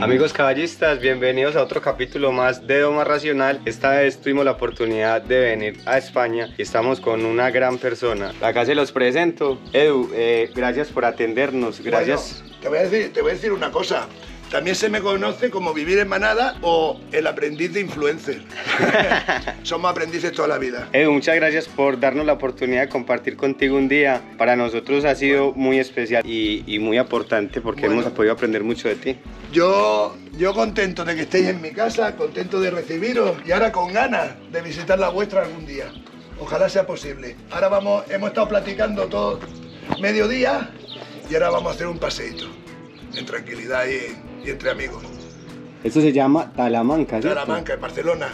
Amigos caballistas, bienvenidos a otro capítulo más de Doma Racional. Esta vez tuvimos la oportunidad de venir a España y estamos con una gran persona. Acá se los presento. Edu, eh, gracias por atendernos. Gracias. Te voy a decir una cosa. También se me conoce como vivir en manada o el aprendiz de influencer. Somos aprendices toda la vida. Edu, muchas gracias por darnos la oportunidad de compartir contigo un día. Para nosotros ha sido muy especial y, y muy aportante porque Bueno. hemos podido aprender mucho de ti. Yo, yo contento de que estéis en mi casa, contento de recibiros y ahora con ganas de visitar la vuestra algún día. Ojalá sea posible. Ahora vamos, hemos estado platicando todo mediodía y ahora vamos a hacer un paseíto en tranquilidad y, y entre amigos. Esto se llama Talamanca, ¿cierto? Salamanca, en Barcelona,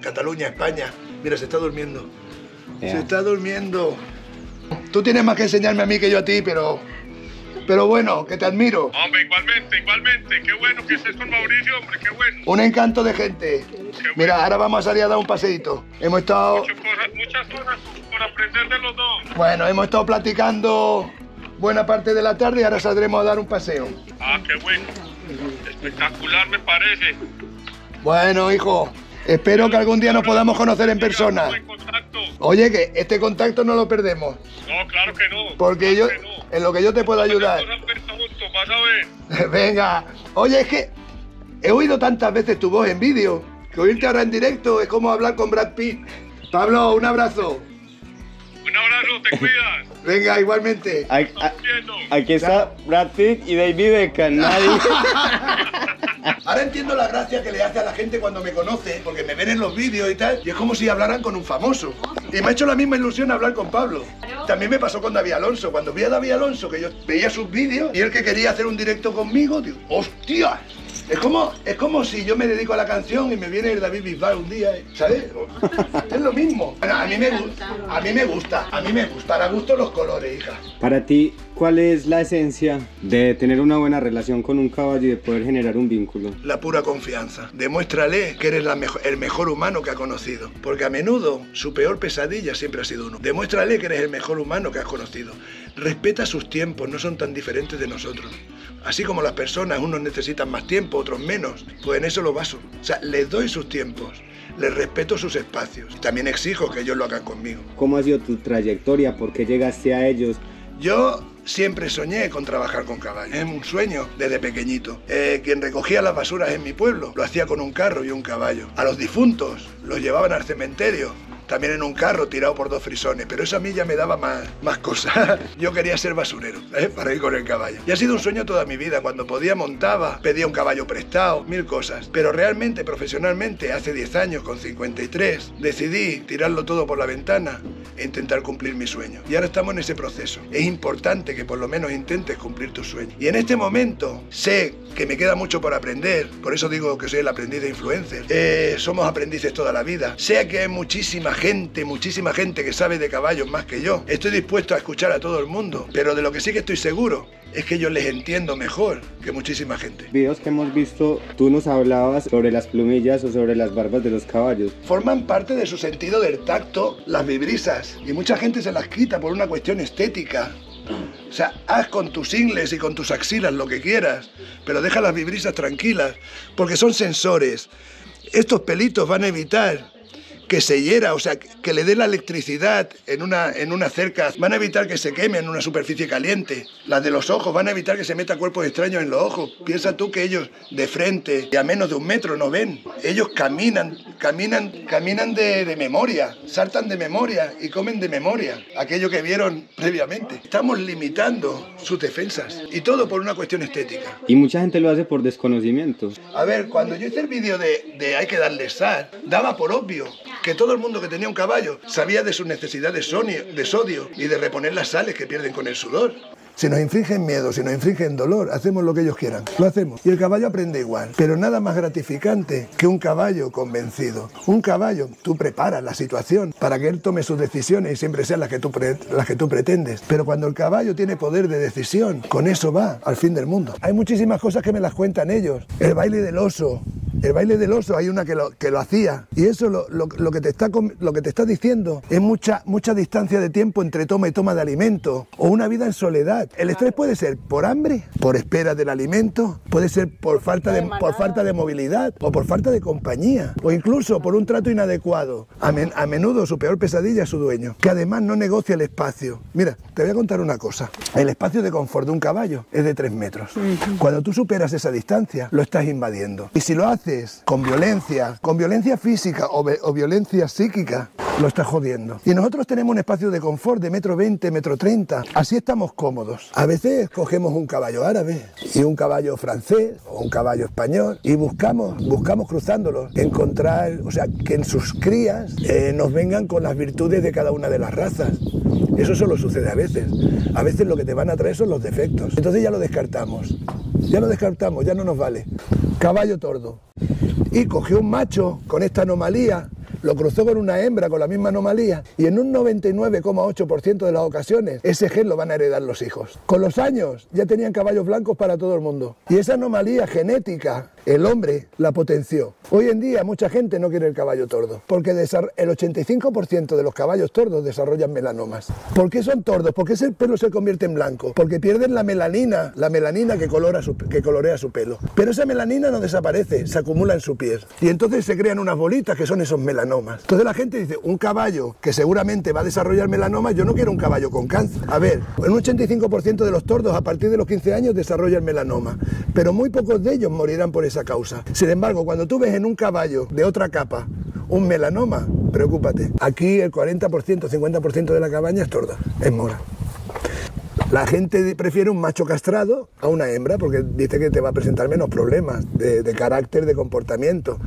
Cataluña, España. Mira, se está durmiendo. Se está durmiendo. Tú tienes más que enseñarme a mí que yo a ti, pero. Pero bueno, que te admiro. Hombre, igualmente, igualmente. Qué bueno que estés con Mauricio, hombre, qué bueno. Un encanto de gente. Mira, ahora vamos a salir a dar un paseíto. Hemos estado. Muchas cosas, muchas cosas por aprender de los dos. Bueno, hemos estado platicando buena parte de la tarde y ahora saldremos a dar un paseo. Ah, qué bueno. Espectacular me parece. Bueno, hijo, espero que algún día nos podamos conocer en persona. Oye, que este contacto no lo perdemos. No, claro que no. Porque yo, claro que no. en lo que yo te puedo ayudar. Vas a ver. Venga, oye, es que he oído tantas veces tu voz en vídeo que oírte ahora en directo es como hablar con Brad Pitt. Pablo, un abrazo. Un abrazo, te cuidas. Venga, igualmente. Aquí está Brad Pitt y David Beckham. Nadie. Ahora entiendo la gracia que le hace a la gente cuando me conoce, porque me ven en los vídeos y tal, y es como si hablaran con un famoso. Y me ha hecho la misma ilusión hablar con Pablo. También me pasó con David Alonso. Cuando vi a David Alonso, que yo veía sus vídeos, y él que quería hacer un directo conmigo, digo, ¡hostia! Es como, es como si yo me dedico a la canción y me viene el David Bisbal un día, ¿sabes? Es lo mismo. Bueno, a mí me gusta, a mí me gusta, a mí me gusta. Para gusto los colores, hija. Para ti, ¿cuál es la esencia de tener una buena relación con un caballo y de poder generar un vínculo? la pura confianza. Demuéstrale que eres la mejo- el mejor humano que ha conocido, porque a menudo su peor pesadilla siempre ha sido uno. Demuéstrale que eres el mejor humano que has conocido. Respeta sus tiempos, no son tan diferentes de nosotros. Así como las personas, unos necesitan más tiempo, otros menos, pues en eso lo baso. O sea, les doy sus tiempos, les respeto sus espacios. También exijo que ellos lo hagan conmigo. ¿Cómo ha sido tu trayectoria? ¿Por qué llegaste a ellos? Yo siempre soñé con trabajar con caballos. Es un sueño desde pequeñito. Eh, quien recogía las basuras en mi pueblo lo hacía con un carro y un caballo. A los difuntos los llevaban al cementerio. También en un carro tirado por dos frisones, pero eso a mí ya me daba más, más cosas. Yo quería ser basurero, ¿eh? para ir con el caballo. Y ha sido un sueño toda mi vida. Cuando podía montaba, pedía un caballo prestado, mil cosas. Pero realmente, profesionalmente, hace 10 años, con 53, decidí tirarlo todo por la ventana e intentar cumplir mi sueño. Y ahora estamos en ese proceso. Es importante que por lo menos intentes cumplir tu sueño. Y en este momento sé que me queda mucho por aprender, por eso digo que soy el aprendiz de influencer. Eh, somos aprendices toda la vida. Sé que hay muchísima gente, muchísima gente que sabe de caballos más que yo. Estoy dispuesto a escuchar a todo el mundo, pero de lo que sí que estoy seguro es que yo les entiendo mejor que muchísima gente. Videos que hemos visto, tú nos hablabas sobre las plumillas o sobre las barbas de los caballos. Forman parte de su sentido del tacto las vibrisas y mucha gente se las quita por una cuestión estética. O sea, haz con tus ingles y con tus axilas lo que quieras, pero deja las vibrisas tranquilas, porque son sensores. Estos pelitos van a evitar que se hiera, o sea, que le dé la electricidad en una, en una cerca, van a evitar que se queme en una superficie caliente. Las de los ojos van a evitar que se meta cuerpos extraños en los ojos. Piensa tú que ellos de frente y a menos de un metro no ven. Ellos caminan, caminan, caminan de, de memoria, saltan de memoria y comen de memoria aquello que vieron previamente. Estamos limitando sus defensas y todo por una cuestión estética. Y mucha gente lo hace por desconocimiento. A ver, cuando yo hice el vídeo de, de hay que darle sal, daba por obvio que todo el mundo que tenía un caballo sabía de sus necesidades de sodio y de reponer las sales que pierden con el sudor. Si nos infringen miedo, si nos infringen dolor, hacemos lo que ellos quieran. Lo hacemos. Y el caballo aprende igual. Pero nada más gratificante que un caballo convencido. Un caballo, tú preparas la situación para que él tome sus decisiones y siempre sean las que tú, las que tú pretendes. Pero cuando el caballo tiene poder de decisión, con eso va al fin del mundo. Hay muchísimas cosas que me las cuentan ellos. El baile del oso, El baile del oso hay una que lo, que lo hacía. Y eso lo, lo- que te está, lo que te está diciendo es mucha, mucha distancia de tiempo entre toma y toma de alimento. O una vida en soledad. El estrés puede ser por hambre, por espera del alimento, puede ser por falta de, por falta de movilidad o por falta de compañía. O incluso por un trato inadecuado. A, men- a menudo su peor pesadilla es su dueño, que además no negocia el espacio. Mira, te voy a contar una cosa. El espacio de confort de un caballo es de 3 metros. Cuando tú superas esa distancia, lo estás invadiendo. Y si lo haces con violencia, con violencia física o, o violencia psíquica, lo estás jodiendo. Y nosotros tenemos un espacio de confort de metro 20, metro 30. Así estamos cómodos. A veces cogemos un caballo árabe y un caballo francés o un caballo español y buscamos, buscamos cruzándolos, encontrar, o sea, que en sus crías eh, nos vengan con las virtudes de cada una de las razas. Eso solo sucede a veces. A veces lo que te van a traer son los defectos. Entonces ya lo descartamos. Ya lo descartamos, ya no nos vale. Caballo tordo. Y cogió un macho con esta anomalía, lo cruzó con una hembra con la misma anomalía y en un 99,8% de las ocasiones ese gen lo van a heredar los hijos. Con los años ya tenían caballos blancos para todo el mundo. Y esa anomalía genética, el hombre la potenció. Hoy en día mucha gente no quiere el caballo tordo, porque el 85% de los caballos tordos desarrollan melanomas. ¿Por qué son tordos? ¿Por qué ese pelo se convierte en blanco? Porque pierden la melanina, la melanina que, colora su- que colorea su pelo. Pero esa melanina no desaparece, se acumula en su piel. Y entonces se crean unas bolitas que son esos melanomas. Entonces la gente dice, un caballo que seguramente va a desarrollar melanomas, yo no quiero un caballo con cáncer. A ver, un 85% de los tordos a partir de los 15 años desarrollan melanoma, pero muy pocos de ellos morirán por esa causa. Sin embargo, cuando tú ves en un caballo de otra capa un melanoma, preocúpate. Aquí el 40%, 50% de la cabaña es torda, es mora. La gente prefiere un macho castrado a una hembra porque dice que te va a presentar menos problemas de, de carácter, de comportamiento.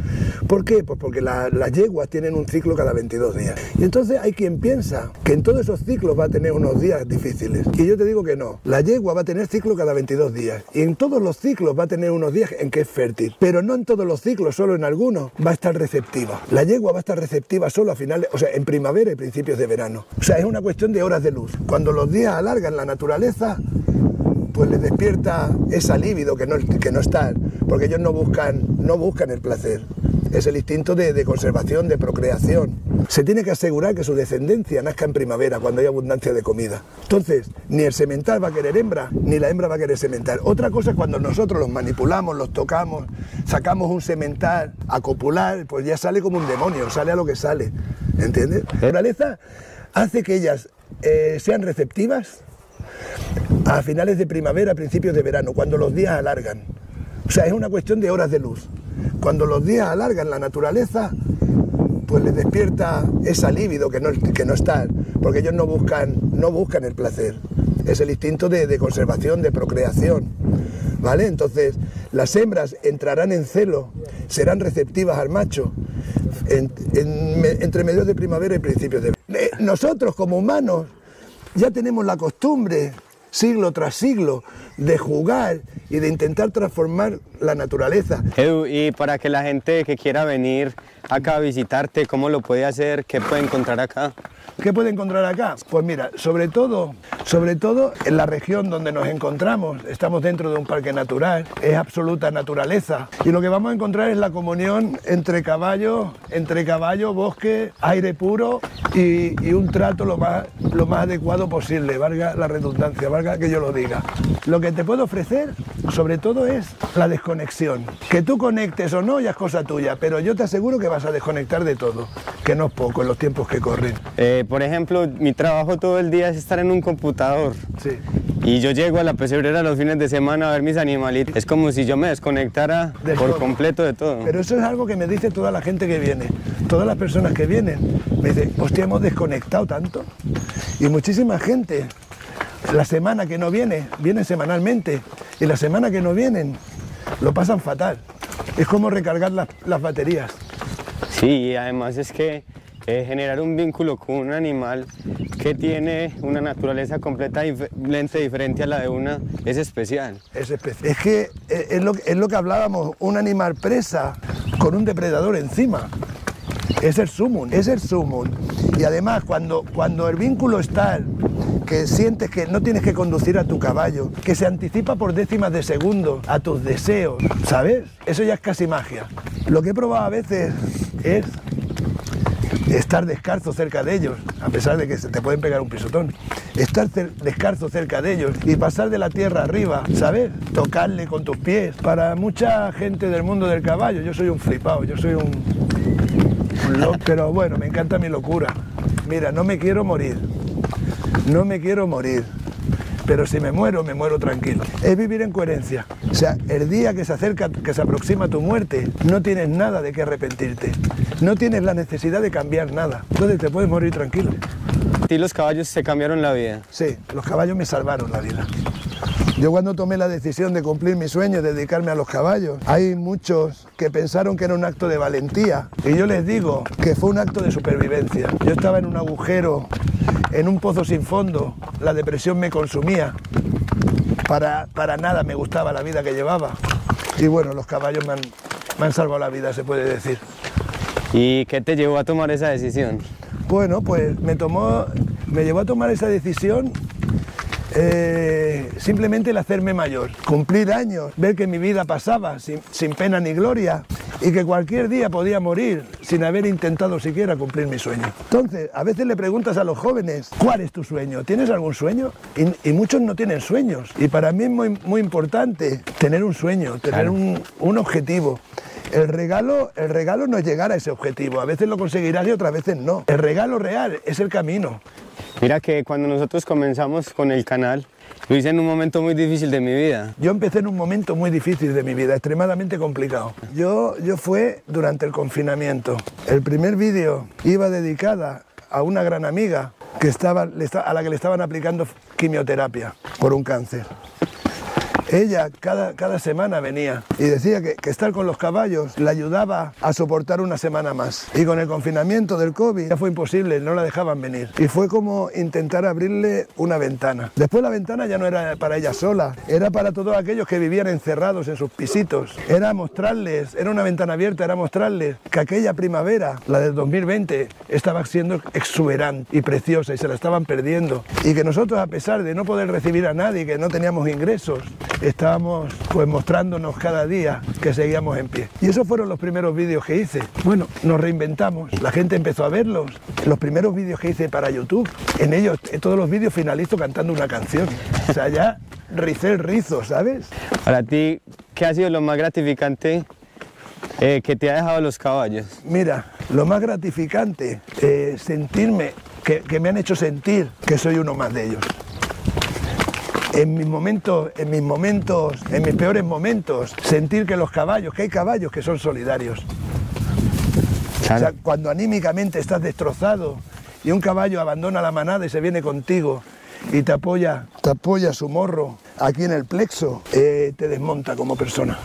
¿Por qué? Pues porque la- las yeguas tienen un ciclo cada 22 días. Y entonces hay quien piensa que en todos esos ciclos va a tener unos días difíciles. Y yo te digo que no. La yegua va a tener ciclo cada 22 días. Y en todos los ciclos va a tener unos días en que es fértil. Pero no en todos los ciclos, solo en algunos va a estar receptiva. La yegua va a estar receptiva solo a finales, o sea, en primavera y principios de verano. O sea, es una cuestión de horas de luz. Cuando los días alargan la naturaleza, pues les despierta esa libido que no, que no está, porque ellos no buscan, no buscan el placer. Es el instinto de, de conservación, de procreación. Se tiene que asegurar que su descendencia nazca en primavera, cuando hay abundancia de comida. Entonces, ni el semental va a querer hembra, ni la hembra va a querer semental. Otra cosa es cuando nosotros los manipulamos, los tocamos, sacamos un semental a copular, pues ya sale como un demonio, sale a lo que sale. ¿Entiendes? La naturaleza hace que ellas eh, sean receptivas a finales de primavera, principios de verano, cuando los días alargan. O sea, es una cuestión de horas de luz. Cuando los días alargan la naturaleza, pues les despierta esa libido que no, que no está, porque ellos no buscan, no buscan el placer. Es el instinto de, conservación, de procreación. ¿Vale? Entonces, las hembras entrarán en celo, serán receptivas al macho entre medios de primavera y principios de Eh, Nosotros, como humanos, ya tenemos la costumbre, siglo tras siglo, de jugar y de intentar transformar la naturaleza. Edu, y para que la gente que quiera venir acá a visitarte, ¿cómo lo puede hacer? ¿Qué puede encontrar acá? ¿Qué puede encontrar acá? Pues mira, sobre todo, sobre todo en la región donde nos encontramos, estamos dentro de un parque natural, es absoluta naturaleza y lo que vamos a encontrar es la comunión entre caballo, entre caballo, bosque, aire puro y, y un trato lo más, lo más adecuado posible, valga la redundancia, valga que yo lo diga. Lo que te puedo ofrecer, sobre todo, es la desconexión. Que tú conectes o no ya es cosa tuya, pero yo te aseguro que vas a desconectar de todo, que no es poco en los tiempos que corren. Eh, por ejemplo, mi trabajo todo el día es estar en un computador. Sí. Y yo llego a la pesebrera los fines de semana a ver mis animalitos. Es como si yo me desconectara De por todo. completo de todo. Pero eso es algo que me dice toda la gente que viene, todas las personas que vienen. Me dicen, hostia, hemos desconectado tanto. Y muchísima gente, la semana que no viene, viene semanalmente. Y la semana que no vienen, lo pasan fatal. Es como recargar las, las baterías. Sí, y además es que eh, generar un vínculo con un animal que tiene una naturaleza completamente diferente a la de una es especial. Es, espe- es que eh, es lo, es lo que hablábamos, un animal presa con un depredador encima. Es el sumum, es el sumum. Y además, cuando, cuando el vínculo es tal que sientes que no tienes que conducir a tu caballo, que se anticipa por décimas de segundo a tus deseos, ¿sabes? Eso ya es casi magia. Lo que he probado a veces es estar descalzo cerca de ellos, a pesar de que se te pueden pegar un pisotón. Estar descalzo cerca de ellos y pasar de la tierra arriba, ¿sabes? Tocarle con tus pies. Para mucha gente del mundo del caballo, yo soy un flipado, yo soy un, un loco, pero bueno, me encanta mi locura. Mira, no me quiero morir, no me quiero morir. Pero si me muero, me muero tranquilo. Es vivir en coherencia. O sea, el día que se acerca, que se aproxima tu muerte, no tienes nada de qué arrepentirte. No tienes la necesidad de cambiar nada. Entonces te puedes morir tranquilo. A ti los caballos se cambiaron la vida. Sí, los caballos me salvaron la vida. Yo cuando tomé la decisión de cumplir mi sueño, de dedicarme a los caballos, hay muchos que pensaron que era un acto de valentía y yo les digo que fue un acto de supervivencia. Yo estaba en un agujero, en un pozo sin fondo, la depresión me consumía, para, para nada me gustaba la vida que llevaba y bueno, los caballos me han, me han salvado la vida, se puede decir. ¿Y qué te llevó a tomar esa decisión? Bueno, pues me tomó, me llevó a tomar esa decisión eh, simplemente el hacerme mayor, cumplir años, ver que mi vida pasaba sin, sin pena ni gloria y que cualquier día podía morir sin haber intentado siquiera cumplir mi sueño. Entonces, a veces le preguntas a los jóvenes, ¿cuál es tu sueño? ¿Tienes algún sueño? Y, y muchos no tienen sueños. Y para mí es muy, muy importante tener un sueño, tener Claro. un, un objetivo. El regalo, el regalo no es llegar a ese objetivo. A veces lo conseguirás y otras veces no. El regalo real es el camino. Mira que cuando nosotros comenzamos con el canal, lo hice en un momento muy difícil de mi vida. Yo empecé en un momento muy difícil de mi vida, extremadamente complicado. Yo, yo fue durante el confinamiento. El primer vídeo iba dedicada a una gran amiga que estaba, a la que le estaban aplicando quimioterapia por un cáncer. Ella cada, cada semana venía y decía que, que estar con los caballos la ayudaba a soportar una semana más. Y con el confinamiento del COVID ya fue imposible, no la dejaban venir. Y fue como intentar abrirle una ventana. Después la ventana ya no era para ella sola, era para todos aquellos que vivían encerrados en sus pisitos. Era mostrarles, era una ventana abierta, era mostrarles que aquella primavera, la del 2020, estaba siendo exuberante y preciosa y se la estaban perdiendo. Y que nosotros, a pesar de no poder recibir a nadie, que no teníamos ingresos, estábamos pues mostrándonos cada día que seguíamos en pie. Y esos fueron los primeros vídeos que hice. Bueno, nos reinventamos, la gente empezó a verlos. Los primeros vídeos que hice para YouTube, en ellos, en todos los vídeos finalizo cantando una canción. O sea, ya ricé el rizo, ¿sabes? Para ti, ¿qué ha sido lo más gratificante eh, que te ha dejado los caballos? Mira, lo más gratificante es sentirme, que, que me han hecho sentir que soy uno más de ellos. En mis momentos, en mis momentos, en mis peores momentos, sentir que los caballos, que hay caballos que son solidarios. O sea, cuando anímicamente estás destrozado y un caballo abandona la manada y se viene contigo y te apoya, te apoya su morro aquí en el plexo, eh, te desmonta como persona.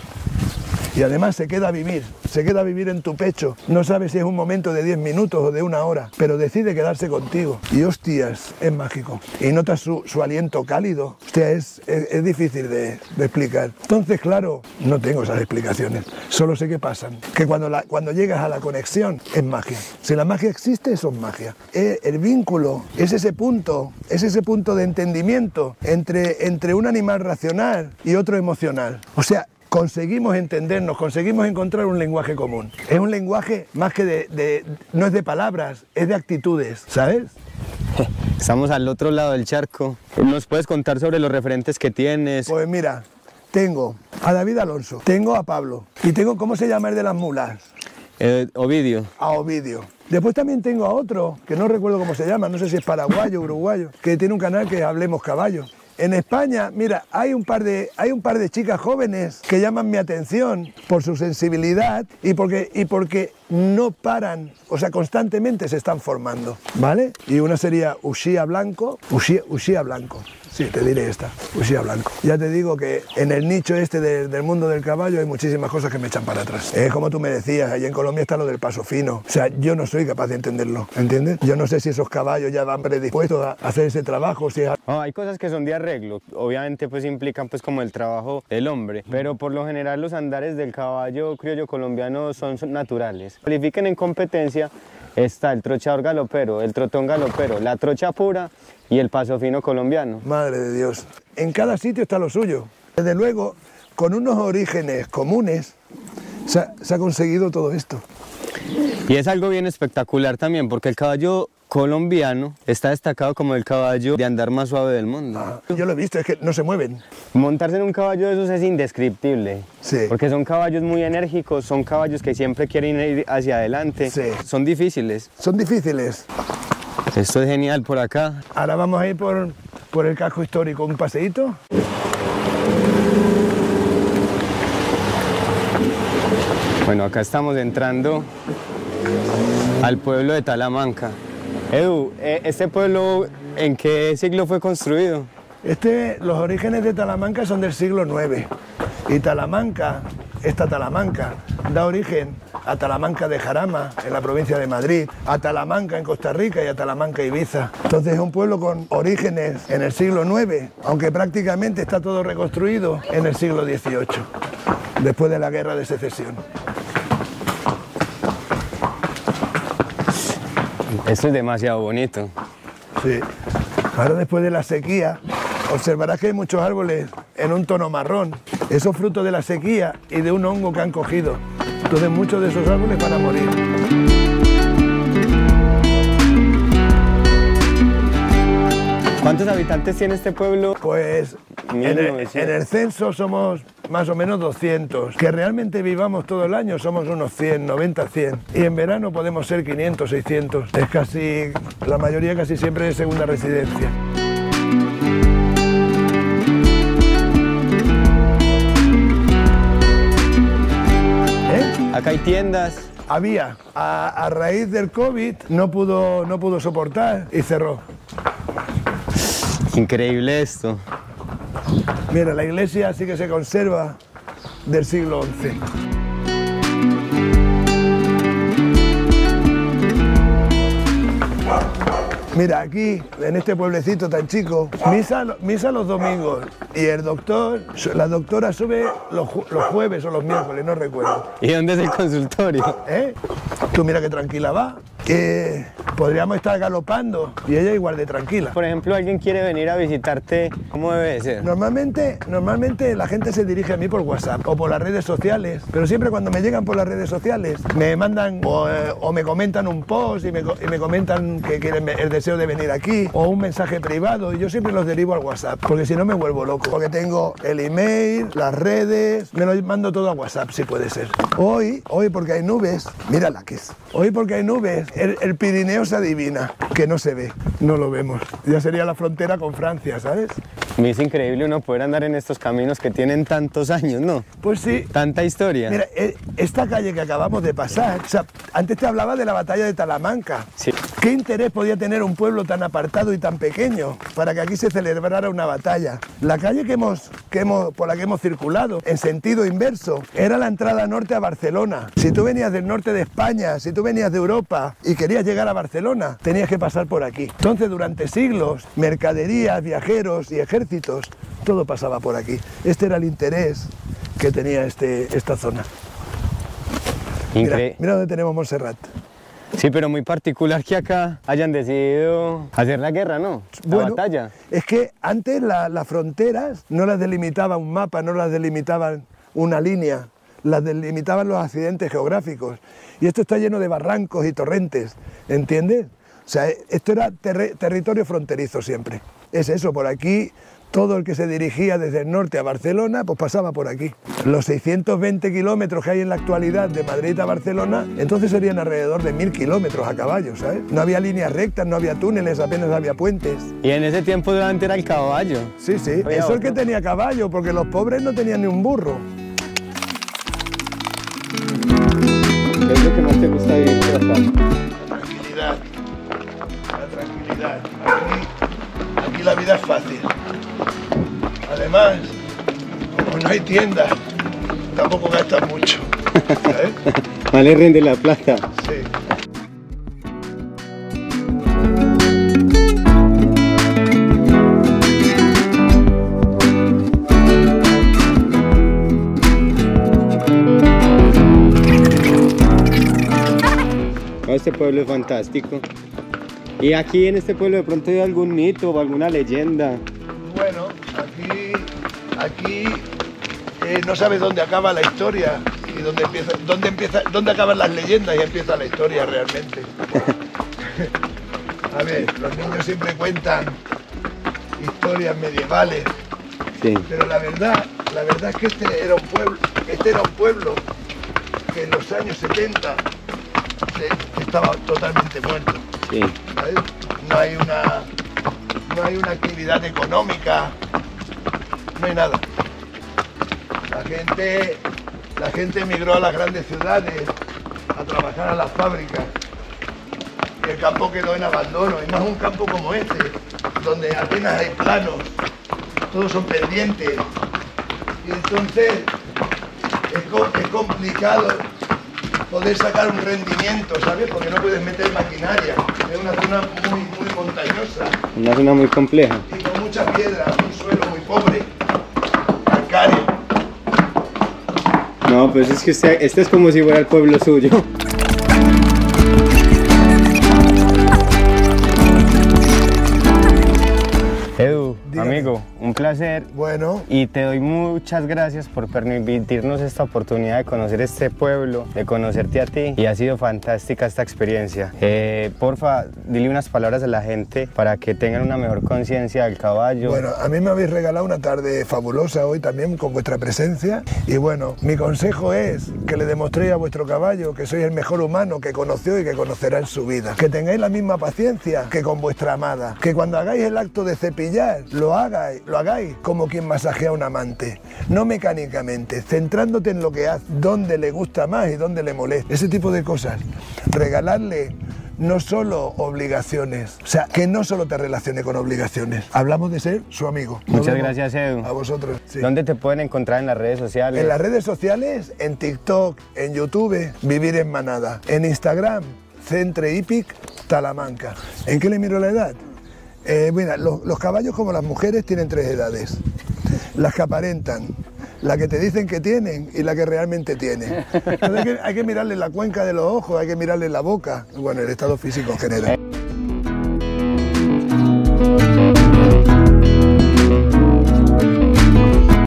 Y además se queda a vivir, se queda a vivir en tu pecho. No sabes si es un momento de 10 minutos o de una hora, pero decide quedarse contigo. Y hostias, es mágico. Y notas su, su aliento cálido. Hostia, es, es, difícil de, explicar. Entonces, claro, no tengo esas explicaciones. Solo sé que pasan. Que cuando, la- cuando llegas a la conexión, es magia. Si la magia existe, eso es magia. Eh, el vínculo es ese punto, es ese punto de entendimiento entre, entre un animal racional y otro emocional. O sea, conseguimos entendernos, conseguimos encontrar un lenguaje común. Es un lenguaje más que de, de- no es de palabras, es de actitudes, ¿sabes? Estamos al otro lado del charco. ¿Nos puedes contar sobre los referentes que tienes? Pues mira, tengo a David Alonso, tengo a Pablo y tengo, ¿cómo se llama el de las mulas? Eh, Ovidio. A Ovidio. Después también tengo a otro, que no recuerdo cómo se llama, no sé si es paraguayo uruguayo, que tiene un canal que Hablemos Caballos. En España, mira, hay un, par de, hay un par de chicas jóvenes que llaman mi atención por su sensibilidad y porque, y porque no paran, o sea, constantemente se están formando, ¿vale? Y una sería Ushia Blanco, Ushia, Ushia Blanco, sí, te diré esta, Ushia Blanco. Ya te digo que en el nicho este de- del mundo del caballo hay muchísimas cosas que me echan para atrás. Es como tú me decías, allí en Colombia está lo del paso fino. O sea, yo no soy capaz de entenderlo, ¿entiendes? Yo no sé si esos caballos ya van predispuestos a hacer ese trabajo, No, hay cosas que son de arreglo, obviamente pues implican pues como el trabajo del hombre, pero por lo general los andares del caballo criollo colombiano son naturales. Califiquen en competencia está el trochador galopero, el trotón galopero, la trocha pura y el paso fino colombiano. Madre de Dios. En cada sitio está lo suyo. Desde luego, con unos orígenes comunes, se ha, se ha conseguido todo esto. Y es algo bien espectacular también, porque el caballo colombiano está destacado como el caballo de andar más suave del mundo. Yo lo he visto, es que no se mueven. Montarse en un caballo de esos es indescriptible. Sí. Porque son caballos muy enérgicos, son caballos que siempre quieren ir hacia adelante. Sí. Son difíciles. Son difíciles. Esto es genial por acá. Ahora vamos a ir por, por el casco histórico, un paseíto. Bueno, acá estamos entrando al pueblo de Talamanca. Edu, ¿este pueblo en qué siglo fue construido? Este, los orígenes de Talamanca son del siglo IX. Y Talamanca, esta Talamanca, da origen a Talamanca de Jarama, en la provincia de Madrid, a Talamanca en Costa Rica y a Talamanca Ibiza. Entonces es un pueblo con orígenes en el siglo IX, aunque prácticamente está todo reconstruido en el siglo XVIII, después de la guerra de secesión. Esto es demasiado bonito. Sí. Ahora después de la sequía, observarás que hay muchos árboles en un tono marrón. Eso es fruto de la sequía y de un hongo que han cogido. Entonces muchos de esos árboles van a morir. ¿Cuántos habitantes tiene este pueblo? Pues en el, 1900. en el censo somos más o menos 200. Que realmente vivamos todo el año somos unos 100, 90, 100. Y en verano podemos ser 500, 600. Es casi, la mayoría casi siempre es segunda residencia. ¿Eh? Acá hay tiendas. Había, a, a raíz del COVID no pudo, no pudo soportar y cerró. Increíble esto. Mira, la iglesia sí que se conserva del siglo XI. Mira, aquí, en este pueblecito tan chico, misa, misa los domingos y el doctor, la doctora sube los, los jueves o los miércoles, no recuerdo. ¿Y dónde es el consultorio? ¿Eh? Tú mira qué tranquila va, que podríamos estar galopando y ella igual de tranquila. Por ejemplo, alguien quiere venir a visitarte, ¿cómo debe de ser? Normalmente, normalmente la gente se dirige a mí por WhatsApp o por las redes sociales, pero siempre cuando me llegan por las redes sociales me mandan o, eh, o me comentan un post y me, y me comentan que quieren el deseo de venir aquí o un mensaje privado y yo siempre los derivo al WhatsApp porque si no me vuelvo loco porque tengo el email, las redes, me lo mando todo a WhatsApp si puede ser. Hoy, hoy porque hay nubes, mira la que es. Hoy porque hay nubes, el, el Pirineo se adivina, que no se ve, no lo vemos. Ya sería la frontera con Francia, ¿sabes? Me es increíble uno poder andar en estos caminos que tienen tantos años, ¿no? Pues sí. Tanta historia. Mira, eh, esta calle que acabamos de pasar, o sea, antes te hablaba de la batalla de Talamanca. Sí. ¿Qué interés podía tener un pueblo tan apartado y tan pequeño para que aquí se celebrara una batalla? La calle que hemos, que hemos, por la que hemos circulado, en sentido inverso, era la entrada norte a Barcelona. Si tú venías del norte de España, si tú venías de Europa y querías llegar a Barcelona, tenías que pasar por aquí. Entonces, durante siglos, mercaderías, viajeros y ejércitos, todo pasaba por aquí. Este era el interés que tenía este, esta zona. Mira, mira dónde tenemos Montserrat. Sí, pero muy particular que acá hayan decidido hacer la guerra, ¿no? La Bueno, batalla. Es que antes la- las fronteras no las delimitaba un mapa, no las delimitaban una línea, las delimitaban los accidentes geográficos. Y esto está lleno de barrancos y torrentes, ¿entiendes? O sea, esto era territorio fronterizo siempre. Es eso, por aquí todo el que se dirigía desde el norte a Barcelona, pues pasaba por aquí. Los 620 kilómetros que hay en la actualidad de Madrid a Barcelona, entonces serían alrededor de 1000 kilómetros a caballo, ¿sabes? No había líneas rectas, no había túneles, apenas había puentes. Y en ese tiempo durante era el caballo. Sí, sí, Había eso es el que otro. tenía caballo, porque los pobres no tenían ni un burro. Gusta vivir por acá? Tranquilidad, la tranquilidad. Aquí, aquí la vida es fácil. Además, como no hay tiendas, tampoco gastas mucho. ¿sabes? Vale, rinde la plata. Sí. Este pueblo es fantástico. Y aquí en este pueblo de pronto hay algún mito o alguna leyenda. Bueno, aquí, aquí eh, no sabes dónde acaba la historia y dónde empieza, dónde empieza, dónde acaban las leyendas y empieza la historia realmente. A ver, los niños siempre cuentan historias medievales, Sí. pero la verdad, la verdad es que este era un pueblo, este era un pueblo que en los años 70 se- estaba totalmente muerto. No hay una no hay una actividad económica, no hay nada. La gente, la gente emigró a las grandes ciudades a trabajar a las fábricas. Y el campo quedó en abandono, y más un campo como este, donde apenas hay planos, todos son pendientes. Y entonces es, es complicado poder sacar un rendimiento, ¿sabes? Porque no puedes meter maquinaria. Es una zona muy, muy montañosa Una zona muy compleja. y con muchas piedras, un suelo muy pobre, calcáreo. No, pues es que este, este es como si fuera el pueblo suyo. Amigo, un placer Bueno, y te doy muchas gracias por permitirnos esta oportunidad de conocer este pueblo, de conocerte a ti y ha sido fantástica esta experiencia. Eh, porfa, dile unas palabras a la gente para que tengan una mejor conciencia del caballo. bueno, a mí me habéis regalado una tarde fabulosa hoy también con vuestra presencia y bueno, mi consejo es que le demostréis a vuestro caballo que sois el mejor humano que conoció y que conocerá en su vida. Que tengáis la misma paciencia que con vuestra amada. Que cuando hagáis el acto de cepillar, lo lo hagáis como quien masajea a un amante. No mecánicamente, centrándote en lo que hace, dónde le gusta más y dónde le molesta. Ese tipo de cosas. Regalarle no solo obligaciones, o sea, que no solo te relacione con obligaciones. Hablamos de ser su amigo. Muchas gracias, Edu. A vosotros. sí. ¿Dónde te pueden encontrar en las redes sociales? En las redes sociales, en TikTok, en YouTube, Vivir en Manada. En Instagram, Centre Hípic Talamanca. ¿En qué le miro la edad? Eh, mira, los, los caballos como las mujeres tienen tres edades. Las que aparentan, la que te dicen que tienen y la que realmente tienen. Hay, que, hay que mirarle la cuenca de los ojos, hay que mirarle la boca, bueno, el estado físico en general.